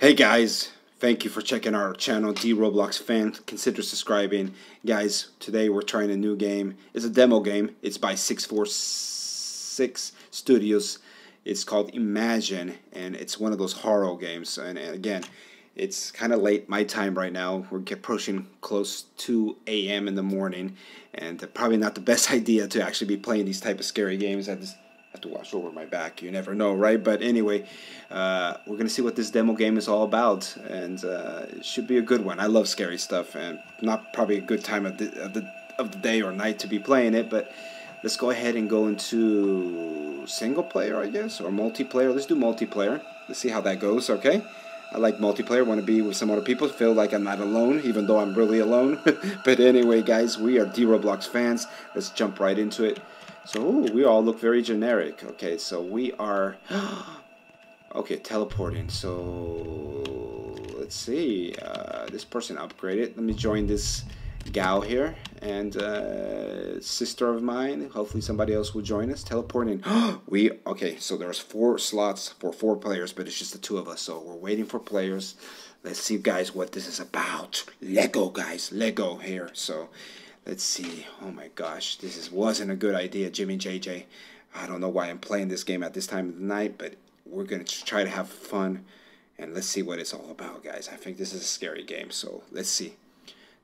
Hey guys, thank you for checking our channel, Dee Roblox fan. Consider subscribing. Guys, today we're trying a new game. It's a demo game. It's by 646 Studios. It's called Imagine, and it's one of those horror games. And, again, it's kind of late my time right now. We're approaching close to a.m. in the morning, and probably not the best idea to actually be playing these type of scary games at this have to watch over my back. You never know, right? But anyway, uh, we're gonna see what this demo game is all about, and uh, it should be a good one. I love scary stuff, and not probably a good time of the, of the of the day or night to be playing it. But let's go ahead and go into single player, I guess, or multiplayer. Let's do multiplayer. Let's see how that goes. Okay. I like multiplayer. Want to be with some other people. Feel like I'm not alone, even though I'm really alone. but anyway, guys, we are Dee Roblox fans. Let's jump right into it. So ooh, we all look very generic. Okay, so we are okay teleporting. So let's see. Uh, this person upgraded. Let me join this gal here and uh, sister of mine. Hopefully somebody else will join us. Teleporting. we okay. So there's four slots for four players, but it's just the two of us. So we're waiting for players. Let's see, guys, what this is about. Lego, guys. Lego here. So Let's see. Oh my gosh, this is, wasn't a good idea, Jimmy JJ. I don't know why I'm playing this game at this time of the night, but we're going to try to have fun. And let's see what it's all about, guys. I think this is a scary game, so let's see.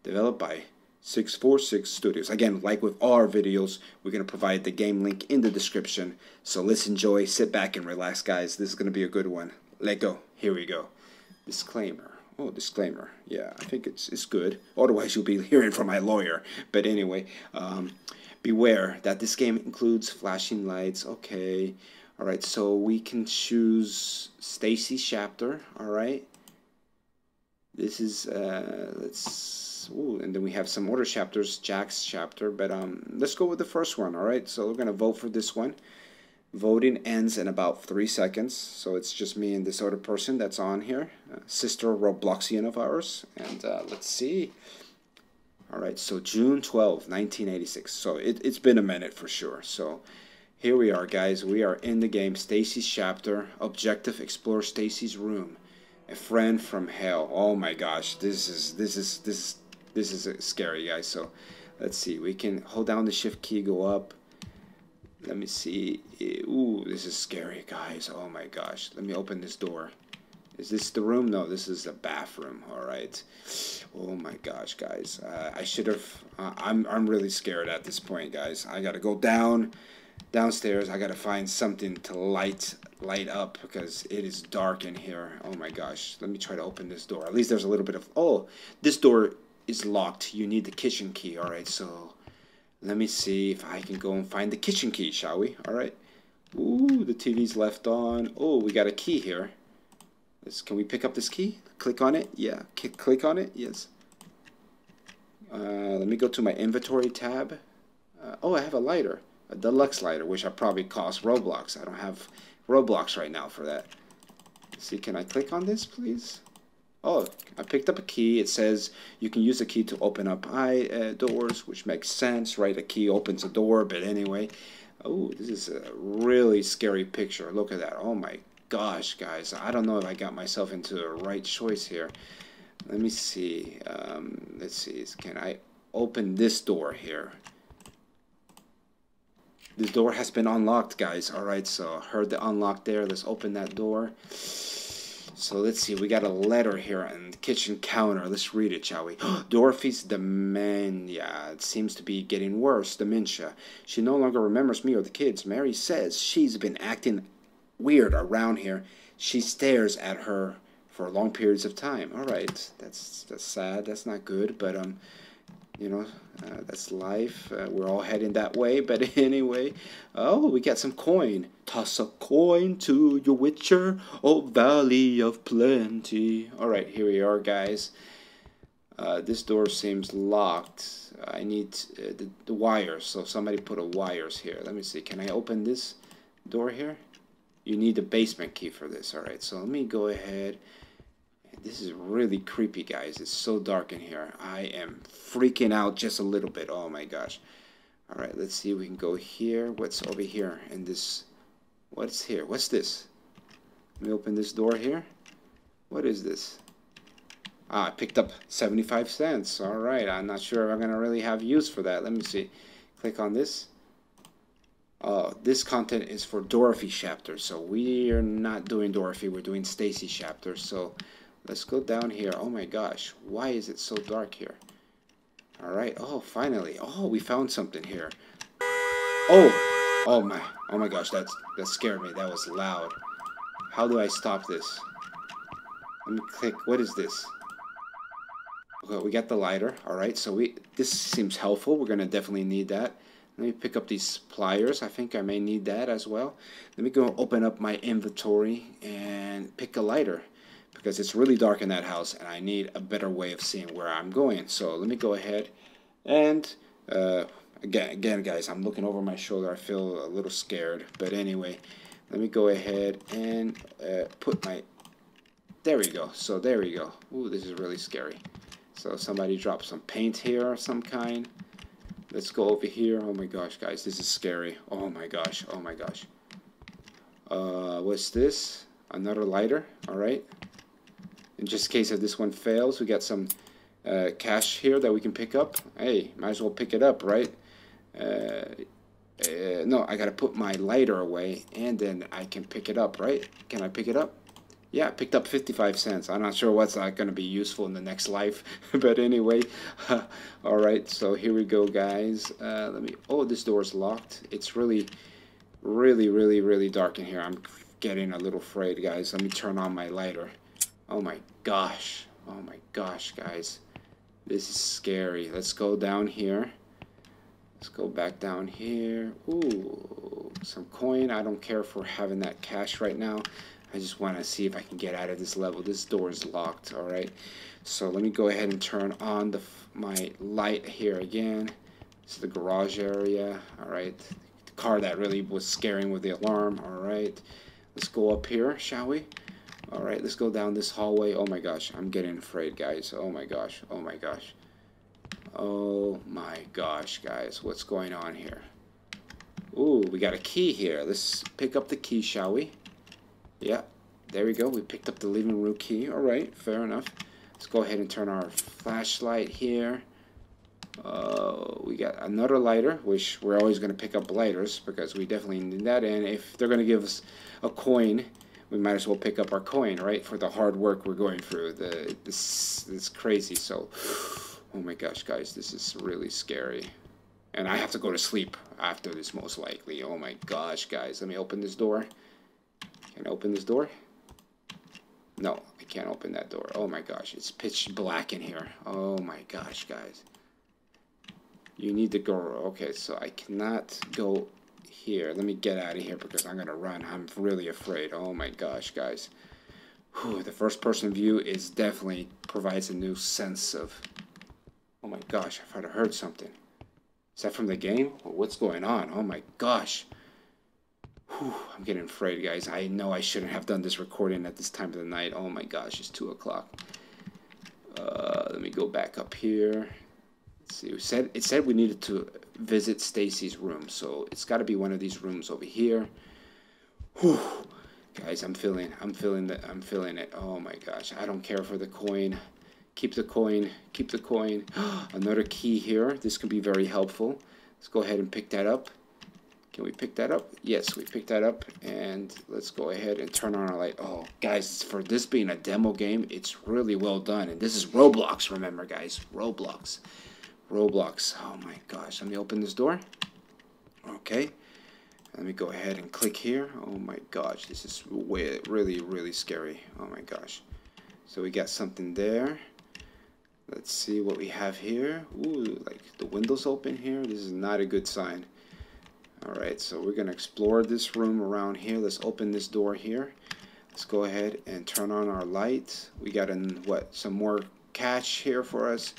Developed by 646 Studios. Again, like with all our videos, we're going to provide the game link in the description. So let's enjoy, sit back and relax, guys. This is going to be a good one. Let go. Here we go. Disclaimer. Oh, disclaimer. Yeah, I think it's it's good. Otherwise, you'll be hearing from my lawyer. But anyway, um, beware that this game includes flashing lights. Okay. All right. So we can choose Stacy's chapter. All right. This is uh, let's. Ooh, and then we have some other chapters, Jack's chapter. But um, let's go with the first one. All right. So we're gonna vote for this one. Voting ends in about three seconds, so it's just me and this other person that's on here, uh, sister Robloxian of ours. And uh, let's see. All right, so June 12, 1986. So it, it's been a minute for sure. So here we are, guys. We are in the game. Stacy's chapter. Objective: Explore Stacy's room. A friend from hell. Oh my gosh, this is this is this this is scary, guys. So let's see. We can hold down the shift key, go up let me see. Ooh, this is scary, guys. Oh my gosh. Let me open this door. Is this the room? No, this is the bathroom. All right. Oh my gosh, guys. Uh, I should have. Uh, I'm I'm really scared at this point, guys. I gotta go down, downstairs. I gotta find something to light light up because it is dark in here. Oh my gosh. Let me try to open this door. At least there's a little bit of. Oh, this door is locked. You need the kitchen key. All right. So let me see if I can go and find the kitchen key, shall we? All right. Ooh, the TV's left on. Oh, we got a key here. Can we pick up this key? Click on it? Yeah. C click on it? Yes. Uh, let me go to my inventory tab. Uh, oh, I have a lighter. A deluxe lighter, which I probably cost Robux. I don't have Robux right now for that. Let's see, can I click on this, please? Oh, I picked up a key. It says you can use a key to open up eye uh, doors, which makes sense, right? A key opens a door, but anyway. Oh, this is a really scary picture. Look at that. Oh my gosh, guys. I don't know if I got myself into the right choice here. Let me see. Um, let's see. Can I open this door here? This door has been unlocked, guys. All right, so heard the unlock there. Let's open that door. So let's see, we got a letter here on the kitchen counter. Let's read it, shall we? Dorothy's dementia. It seems to be getting worse. Dementia. She no longer remembers me or the kids. Mary says she's been acting weird around here. She stares at her for long periods of time. All right, that's that's sad. That's not good. But um, you know, uh, that's life. Uh, we're all heading that way. But anyway, oh, we got some coin. Toss a coin to your witcher, oh valley of plenty. All right, here we are, guys. Uh, this door seems locked. I need uh, the, the wires, so somebody put a wires here. Let me see. Can I open this door here? You need the basement key for this. All right, so let me go ahead this is really creepy, guys. It's so dark in here. I am freaking out just a little bit. Oh my gosh. All right, let's see. We can go here. What's over here in this? What's here? What's this? Let me open this door here. What is this? Ah, I picked up 75 cents. All right, I'm not sure if I'm going to really have use for that. Let me see. Click on this. Uh, this content is for Dorothy chapter, so we are not doing Dorothy, we're doing Stacy chapter. So let's go down here. Oh my gosh, why is it so dark here? All right. Oh, finally. Oh, we found something here. Oh, oh my, oh my gosh, that's that scared me. That was loud. How do I stop this? Let me click. What is this? Okay, we got the lighter. All right, so we this seems helpful. We're gonna definitely need that. Let me pick up these pliers. I think I may need that as well. Let me go open up my inventory and pick a lighter because it's really dark in that house and I need a better way of seeing where I'm going. So let me go ahead and uh, again, again, guys, I'm looking over my shoulder. I feel a little scared, but anyway, let me go ahead and uh, put my. There we go. So there we go. Ooh, this is really scary. So somebody dropped some paint here of some kind. Let's go over here. Oh my gosh, guys, this is scary. Oh my gosh. Oh my gosh. Uh, what's this? Another lighter. All right. In just case if this one fails, we got some uh, cash here that we can pick up. Hey, might as well pick it up, right? Uh, uh, no, I gotta put my lighter away and then I can pick it up, right? Can I pick it up? Yeah, picked up 55 cents. I'm not sure what's uh, gonna be useful in the next life, but anyway. all right, so here we go, guys. Uh, let me. Oh, this door is locked. It's really, really, really, really dark in here. I'm getting a little afraid, guys. Let me turn on my lighter. Oh my gosh. Oh my gosh, guys. This is scary. Let's go down here. Let's go back down here. Ooh, some coin. I don't care for having that cash right now. I just want to see if I can get out of this level. This door is locked, all right? So let me go ahead and turn on the my light here again. This is the garage area, all right? The car that really was scaring with the alarm, all right? Let's go up here, shall we? Alright, let's go down this hallway. Oh my gosh, I'm getting afraid, guys. Oh my gosh, oh my gosh. Oh my gosh, guys. What's going on here? Ooh, we got a key here. Let's pick up the key, shall we? Yeah, there we go. We picked up the living room key. Alright, fair enough. Let's go ahead and turn our flashlight here. Uh, we got another lighter, which we're always going to pick up lighters because we definitely need that. And if they're going to give us a coin, we might as well pick up our coin, right? For the hard work we're going through. The this this crazy. So, oh my gosh, guys, this is really scary. And I have to go to sleep after this, most likely. Oh my gosh, guys. Let me open this door. Can I open this door? No, I can't open that door. Oh my gosh, it's pitch black in here. Oh my gosh, guys. You need to go. Okay, so I cannot go here. Let me get out of here because I'm going to run. I'm really afraid. Oh my gosh, guys. Whew, the first person view is definitely provides a new sense of... Oh my gosh, I thought I heard something. Is that from the game? What's going on? Oh my gosh. Whew, I'm getting afraid, guys. I know I shouldn't have done this recording at this time of the night. Oh my gosh, it's 2 o'clock. Uh, let me go back up here. Let's see, it said, it said we needed to visit Stacy's room. So it's got to be one of these rooms over here. Whew. Guys, I'm feeling, I'm feeling that, I'm feeling it. Oh my gosh, I don't care for the coin. Keep the coin, keep the coin. Another key here. This can be very helpful. Let's go ahead and pick that up. Can we pick that up? Yes, we picked that up. And let's go ahead and turn on our light. Oh, guys, for this being a demo game, it's really well done. And this is Roblox, remember, guys. Roblox. Roblox. Oh my gosh. Let me open this door. Okay. Let me go ahead and click here. Oh my gosh. This is way, really, really scary. Oh my gosh. So we got something there. Let's see what we have here. Ooh, like the windows open here. This is not a good sign. Alright, so we're going to explore this room around here. Let's open this door here. Let's go ahead and turn on our light. We got in, what, some more cash here for us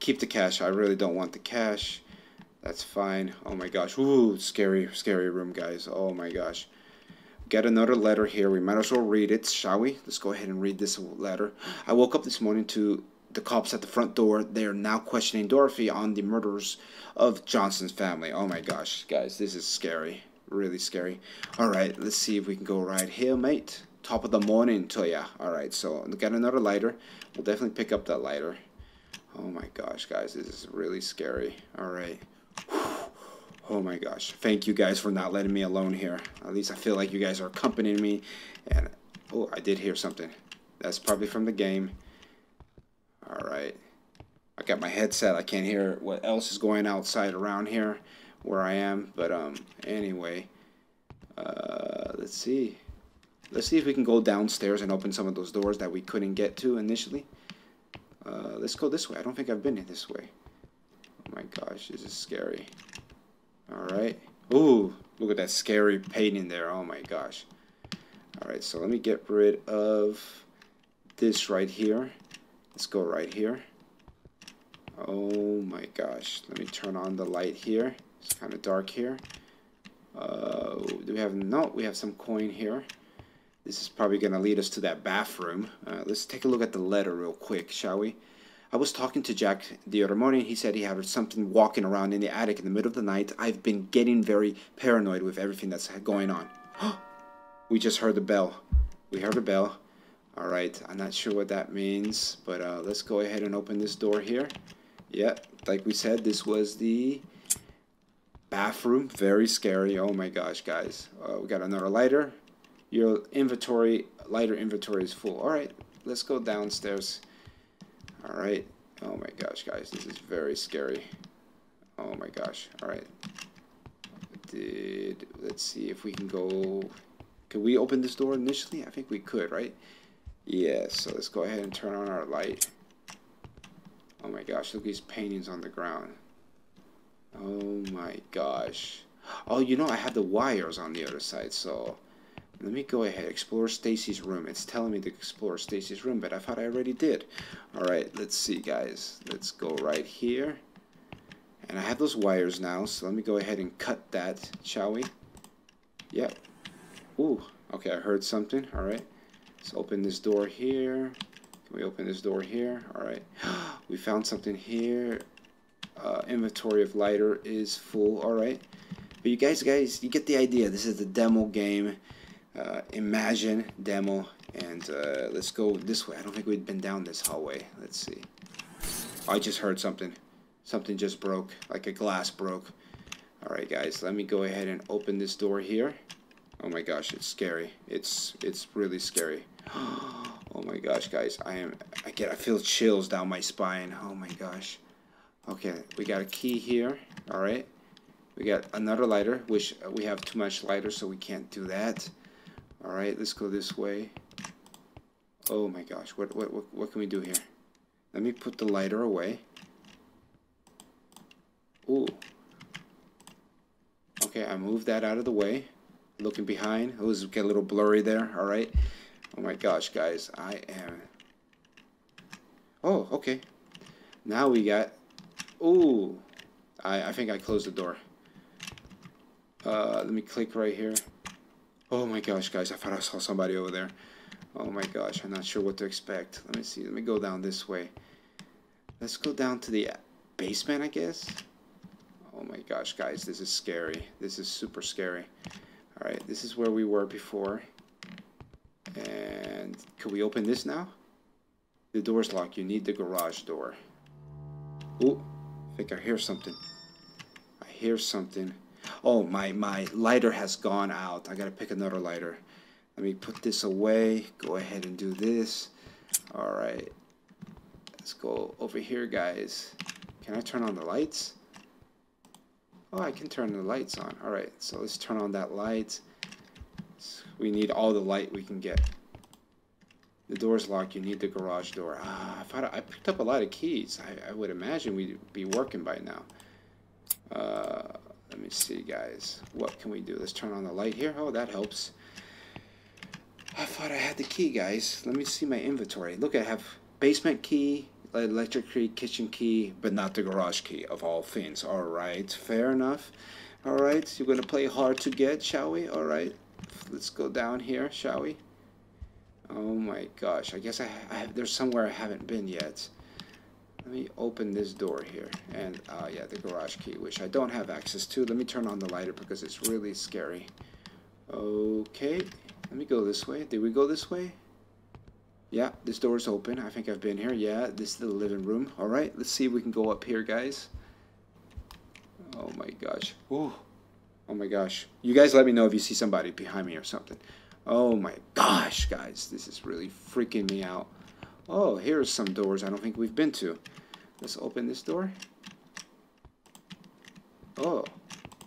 keep the cash. I really don't want the cash. That's fine. Oh my gosh. Ooh, scary, scary room, guys. Oh my gosh. Get another letter here. We might as well read it, shall we? Let's go ahead and read this letter. I woke up this morning to the cops at the front door. They are now questioning Dorothy on the murders of Johnson's family. Oh my gosh, guys, this is scary. Really scary. All right, let's see if we can go right here, mate. top of the morning to ya. Alright, so got another lighter. We'll definitely pick up that lighter. Oh my gosh, guys, this is really scary. Alright. Oh my gosh. Thank you guys for not letting me alone here. At least I feel like you guys are accompanying me. And, oh, I did hear something. That's probably from the game. Alright. I got my headset. I can't hear what else is going outside around here where I am. But, um, anyway. Uh, let's see. Let's see if we can go downstairs and open some of those doors that we couldn't get to initially. Uh, let's go this way. I don't think I've been in this way. Oh my gosh, this is scary. Alright. Ooh, look at that scary painting there. Oh my gosh. Alright, so let me get rid of this right here. Let's go right here. Oh my gosh. Let me turn on the light here. It's kind of dark here. Uh, do we have... No, we have some coin here. This is probably going to lead us to that bathroom. Uh, let's take a look at the letter real quick, shall we? I was talking to Jack the other morning. He said he had something walking around in the attic in the middle of the night. I've been getting very paranoid with everything that's going on. we just heard the bell. We heard a bell. All right, I'm not sure what that means, but uh, let's go ahead and open this door here. Yeah, like we said, this was the bathroom. Very scary. Oh my gosh, guys. Uh, we got another lighter. Your inventory, lighter inventory is full. All right, let's go downstairs. All right. Oh my gosh, guys, this is very scary. Oh my gosh. All right. Did let's see if we can go. Can we open this door initially? I think we could, right? Yeah. So let's go ahead and turn on our light. Oh my gosh, look at these paintings on the ground. Oh my gosh. Oh, you know, I have the wires on the other side, so let me go ahead, explore Stacy's room. It's telling me to explore Stacy's room, but I thought I already did. Alright, let's see, guys. Let's go right here. And I have those wires now, so let me go ahead and cut that, shall we? Yep. Ooh, okay, I heard something. Alright. Let's open this door here. Can we open this door here? Alright. we found something here. Uh, inventory of lighter is full. Alright. But you guys, guys, you get the idea. This is the demo game uh, Imagine demo, and uh, let's go this way. I don't think we've been down this hallway. Let's see. Oh, I just heard something. Something just broke, like a glass broke. Alright guys, let me go ahead and open this door here. Oh my gosh, it's scary. It's it's really scary. Oh my gosh, guys, I am I get I feel chills down my spine. Oh my gosh. Okay, we got a key here. All right. We got another lighter, which we have too much lighter, so we can't do that. Alright, let's go this way. Oh my gosh, what, what, what, what can we do here? Let me put the lighter away. Ooh. Okay, I moved that out of the way. Looking behind. It was get a little blurry there, alright? Oh my gosh, guys, I am... Oh, okay. Now we got... Ooh. I, I think I closed the door. Uh, let me click right here. Oh my gosh, guys, I thought I saw somebody over there. Oh my gosh, I'm not sure what to expect. Let me see, let me go down this way. Let's go down to the basement, I guess. Oh my gosh, guys, this is scary. This is super scary. Alright, this is where we were before. And can we open this now? The door's locked. You need the garage door. Oh, I think I hear something. I hear something. Oh, my, my lighter has gone out. I gotta pick another lighter. Let me put this away. Go ahead and do this. All right. Let's go over here, guys. Can I turn on the lights? Oh, I can turn the lights on. All right, so let's turn on that light. We need all the light we can get. The door's locked. You need the garage door. Ah, I I picked up a lot of keys. I, I would imagine we'd be working by now. Uh, let me see, guys. What can we do? Let's turn on the light here. Oh, that helps. I thought I had the key, guys. Let me see my inventory. Look, I have basement key, electric key, kitchen key, but not the garage key of all things. All right, fair enough. All right, you're going to play hard to get, shall we? All right, let's go down here, shall we? Oh my gosh, I guess I, I have, there's somewhere I haven't been yet. Let me open this door here. And, uh, yeah, the garage key, which I don't have access to. Let me turn on the lighter because it's really scary. Okay. Let me go this way. Did we go this way? Yeah, this door is open. I think I've been here. Yeah, this is the living room. All right, let's see if we can go up here, guys. Oh my gosh. Ooh. Oh my gosh. You guys let me know if you see somebody behind me or something. Oh my gosh, guys. This is really freaking me out. Oh, here's some doors I don't think we've been to. Let's open this door. Oh,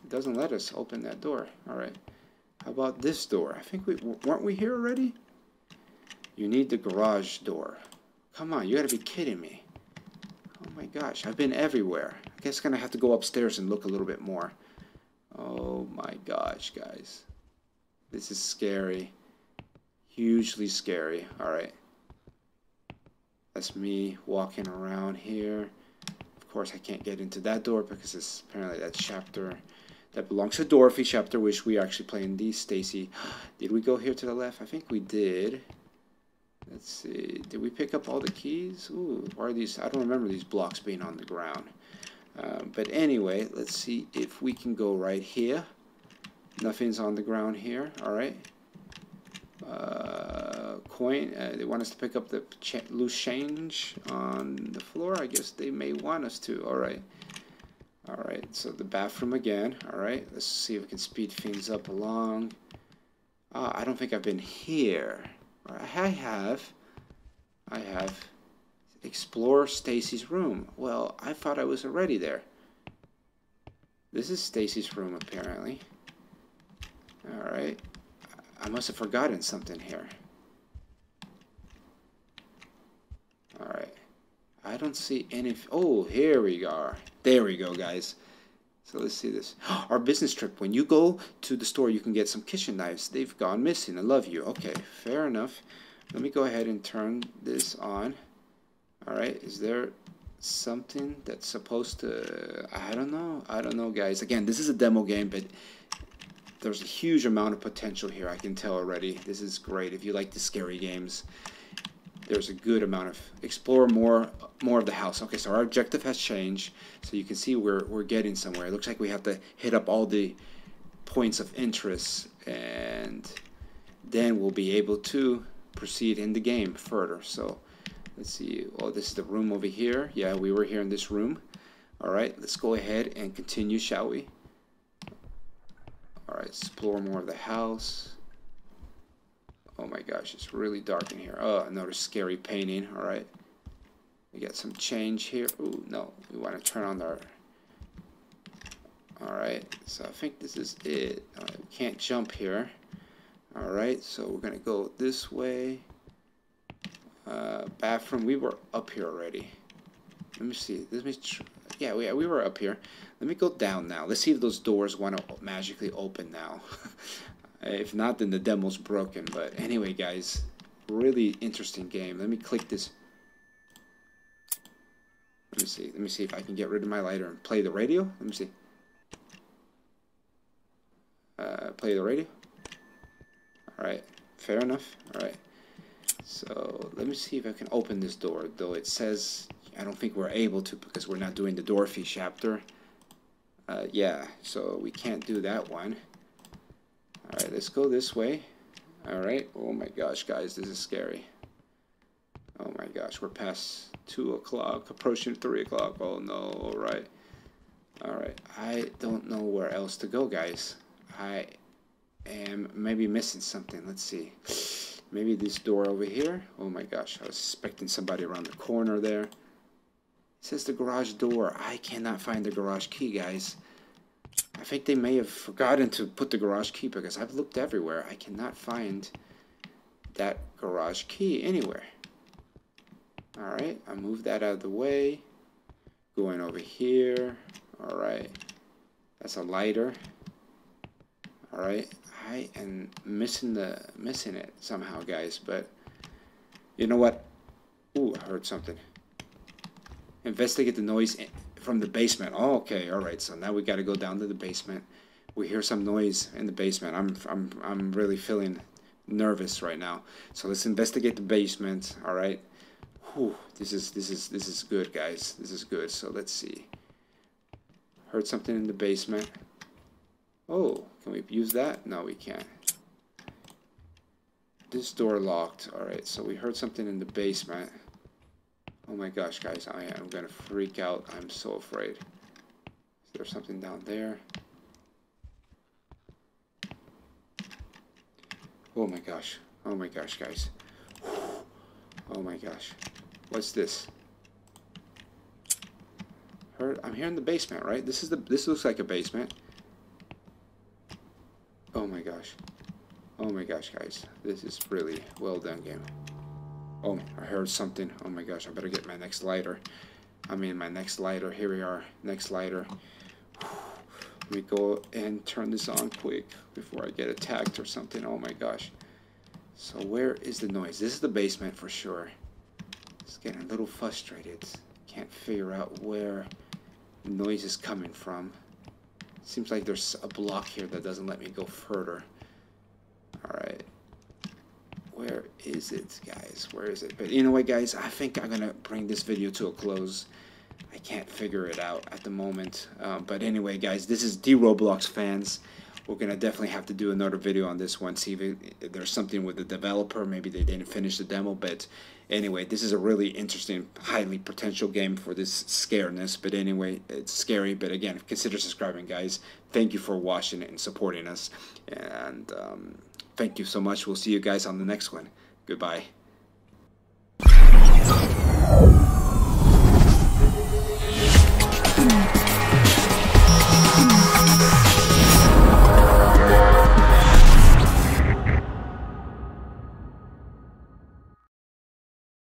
it doesn't let us open that door. All right. How about this door? I think we weren't we here already? You need the garage door. Come on, you gotta be kidding me. Oh my gosh, I've been everywhere. I guess I'm gonna have to go upstairs and look a little bit more. Oh my gosh, guys. This is scary. Hugely scary. Alright. That's me walking around here. Of course, I can't get into that door because it's apparently that chapter that belongs to Dorothy chapter, which we are actually playing the Stacy. Did we go here to the left? I think we did. Let's see. Did we pick up all the keys? Ooh, why are these? I don't remember these blocks being on the ground. Uh, but anyway, let's see if we can go right here. Nothing's on the ground here. All right. Uh, coin. Uh, they want us to pick up the ch loose change on the floor. I guess they may want us to. All right. All right. So the bathroom again. All right. Let's see if we can speed things up along. Uh, I don't think I've been here. I have. I have. Explore Stacy's room. Well, I thought I was already there. This is Stacy's room, apparently. Alright. I must have forgotten something here. Alright. I don't see any... Oh, here we are. There we go, guys. So let's see this. Our business trip. When you go to the store, you can get some kitchen knives. They've gone missing. I love you. Okay, fair enough. Let me go ahead and turn this on. All right, is there something that's supposed to... I don't know. I don't know, guys. Again, this is a demo game, but there's a huge amount of potential here. I can tell already. This is great. If you like the scary games, there's a good amount of explore more more of the house. Okay, so our objective has changed. So you can see we're, we're getting somewhere. It looks like we have to hit up all the points of interest and then we'll be able to proceed in the game further. So let's see. Oh, this is the room over here. Yeah, we were here in this room. All right, let's go ahead and continue, shall we? All right, explore more of the house. Oh my gosh, it's really dark in here. Oh, another scary painting. All right. We got some change here. Oh, no. We want to turn on our... Alright, so I think this is it. Right, we can't jump here. Alright, so we're going to go this way. Uh, bathroom, we were up here already. Let me see. Let me yeah, we, we were up here. Let me go down now. Let's see if those doors want to magically open now. if not, then the demo's broken. But anyway, guys, really interesting game. Let me click this let me see. Let me see if I can get rid of my lighter and play the radio. Let me see. Uh, play the radio. Alright. Fair enough. Alright. So let me see if I can open this door. Though it says I don't think we're able to because we're not doing the Dorothy chapter. Uh, yeah, so we can't do that one. Alright, let's go this way. Alright. Oh my gosh, guys, this is scary. Oh my gosh, we're past 2 o'clock, approaching 3 o'clock. Oh no, alright. Alright, I don't know where else to go, guys. I am maybe missing something. Let's see. Maybe this door over here. Oh my gosh, I was expecting somebody around the corner there. Says the garage door. I cannot find the garage key, guys. I think they may have forgotten to put the garage key because I've looked everywhere. I cannot find that garage key anywhere. Alright, I move that out of the way. Going over here. Alright. That's a lighter. Alright. I am missing the missing it somehow, guys, but you know what? Ooh, I heard something. Investigate the noise from the basement. Oh, okay, alright, so now we gotta go down to the basement. We hear some noise in the basement. I'm I'm I'm really feeling nervous right now. So let's investigate the basement, alright? Whew, this is this is this is good, guys. This is good. So let's see. Heard something in the basement. Oh, can we use that? No, we can't. this door locked. Alright, so we heard something in the basement. Oh my gosh, guys, I am gonna freak out. I'm so afraid. Is there something down there? Oh my gosh. Oh my gosh, guys. Oh my gosh. What's this? I'm here in the basement, right? This is the this looks like a basement. Oh my gosh. Oh my gosh, guys. This is really well done game. Oh, I heard something. Oh my gosh, I better get my next lighter. I mean, my next lighter. Here we are. Next lighter. Let me go and turn this on quick before I get attacked or something. Oh my gosh. So where is the noise? This is the basement for sure. It's getting a little frustrated. Can't figure out where the noise is coming from. Seems like there's a block here that doesn't let me go further. Alright. Where is it, guys? Where is it? But what, guys? I think I'm going to bring this video to a close. I can't figure it out at the moment. Um, but anyway, guys, this is Dee Roblox fans. We're going to definitely have to do another video on this one. See if there's something with the developer. Maybe they didn't finish the demo. But anyway, this is a really interesting, highly potential game for this scareness. But anyway, it's scary. But again, consider subscribing, guys. Thank you for watching and supporting us. And... Um, Thank you so much. We'll see you guys on the next one. Goodbye.